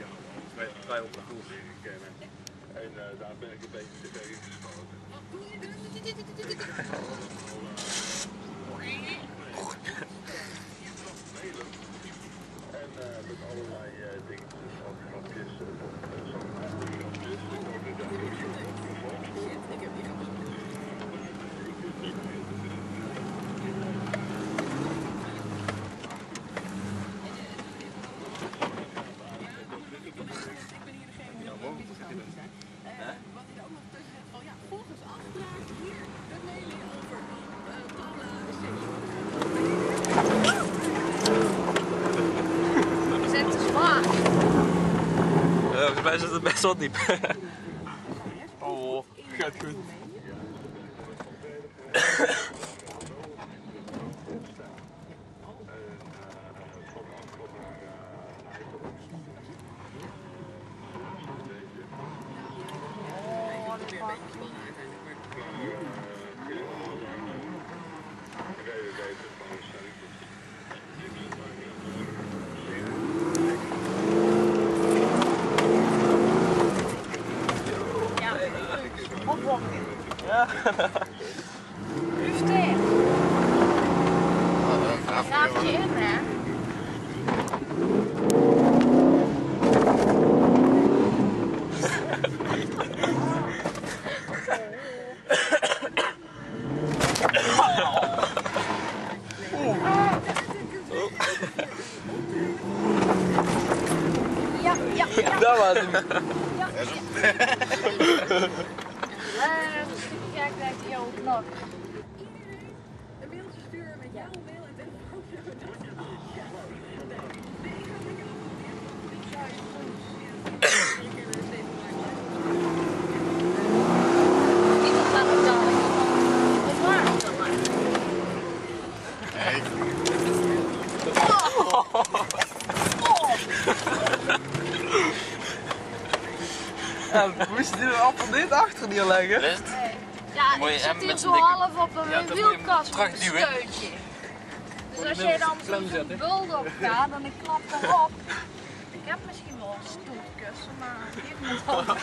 al twee, op de leren kennen. En uh, daar ben ik een beetje te ver ingeschoten. En uh, met allerlei uh, dingetjes, ook grapjes, uh, zo'n grapjes. Ik hoorde daar ook zo zijn te zwaar. Mij zit het best wel diep. Oh, gaat goed. Opwarming. Rustig. Graaf je in, hè? Ja, ja, ja. Dat was hem. Ja. Eh, Kijk, daar heeft hij jouw knop. Een mailtje sturen met jouw mail en telefoonnummer. Niet op laten betalen. Of waar? dan maar. Ja, moest je er appel dit achter neerleggen? Wist? Ja, Moet je ik zit hier met zo zo'n dikke- half op een Ja, moet wielkast met een steuntje. Dus als jij dan zo'n bulldog gaat en ik klap erop. Ik heb misschien wel een stoelkussen, maar geef me het wel op.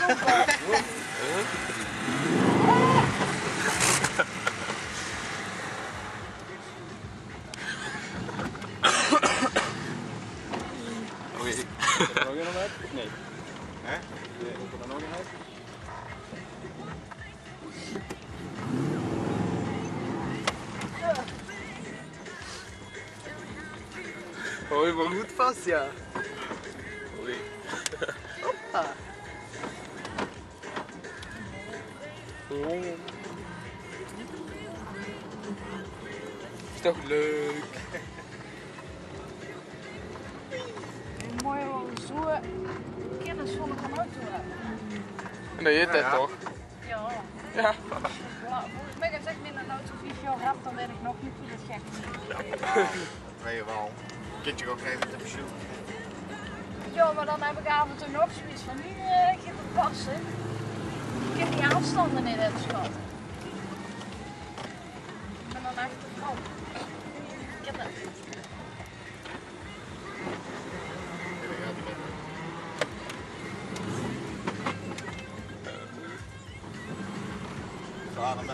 Oei. Nog een uit? Nee. Hè? Nog? Hou je maar goed vast, ja. Oei. Hoppa. Is toch leuk? Mooi wel zo kennis van een auto hebben. Nee, je het toch? Ja. Ja. Voilà, Volgens mij als ik met een auto vier jaar heb, dan ben ik nog niet hoe dat gek is. weet je wel. Kindje ook even te pensioen. Ja, maar dan heb ik af en toe nog zoiets van, nu uh, gaat het passen. Ik heb die afstanden in het schat.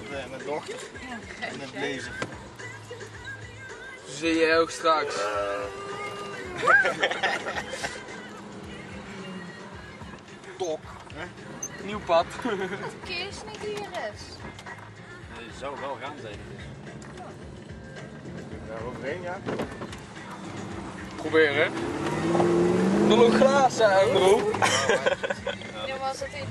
Met, eh, met dochter en met lezen. Zie je ook straks. Top. Nieuw pad. Kees niet hier is. Het zou wel gaan zijn. Daar overheen, ja. Proberen. Er nog glazen aan, bro. Ja, was het in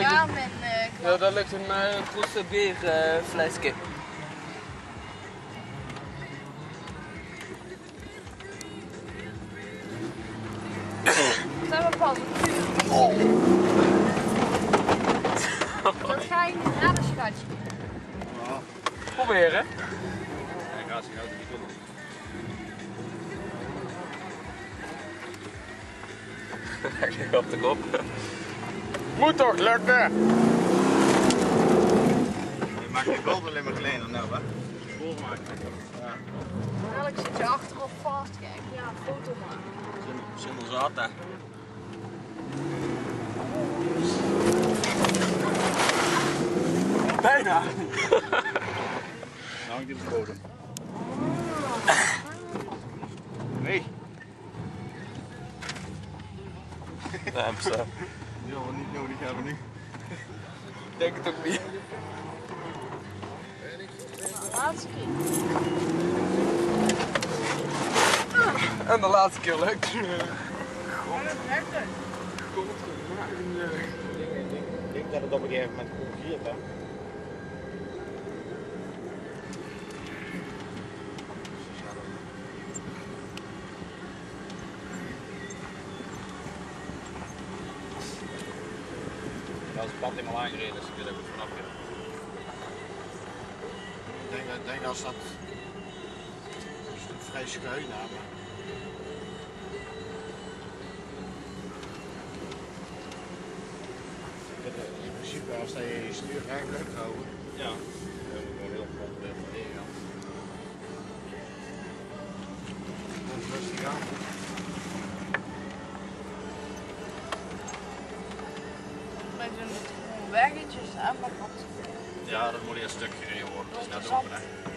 Ja, raam en eh, Ja, daar ligt een uh, grote bierflesje. zijn we pas op vuur. Dat ga je niet redden, schatje. Proberen. Hij gaat zich auto niet. Lekker op de kop. Moet toch lukken? Je maakt die bal alleen maar kleiner nou, hè? Voor maken. Ja. Eigenlijk zit je achterop vast, kijk. Ja, foto maken. Zonder, zonder hè? Bijna. nou ik heb de bodem. Nee. Damn, zo nodig hebben nu. Ik denk het ook niet. Laatste keer. En de laatste keer lukt is heftig. Ik denk dat het op een gegeven moment giert, hè. Als het pad helemaal aangereden is, kun je er goed vanaf gaan. Ik denk, ik denk als dat een stuk vrij schuin hebben. In principe als hij je stuur recht blijft houden, Ja. Ja, dat moet eerst stuk gereden worden. Dat is open, hè.